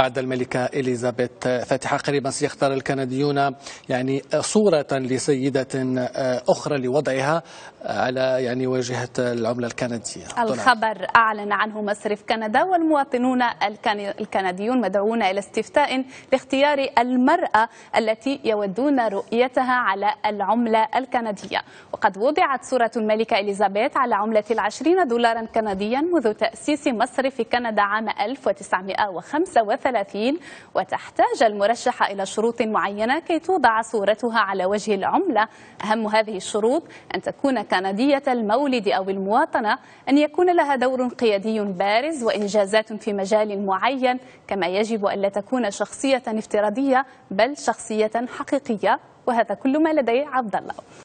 بعد الملكة إليزابيث. فاتحة قريبا سيختار الكنديون يعني صورة لسيدة أخرى لوضعها على يعني واجهة العملة الكندية. الخبر أعلن عنه مصرف كندا والمواطنون الكنديون مدعوون إلى استفتاء لاختيار المرأة التي يودون رؤيتها على العملة الكندية. وقد وضعت صورة الملكة إليزابيث على عملة العشرين دولارا كنديا منذ تأسيس مصرف كندا عام 1935 وتحتاج المرشحة إلى شروط معينة كي توضع صورتها على وجه العملة. أهم هذه الشروط أن تكون كندية المولد أو المواطنة أن يكون لها دور قيادي بارز وإنجازات في مجال معين كما يجب أن لا تكون شخصية افتراضية بل شخصية حقيقية. وهذا كل ما لدي عبد الله.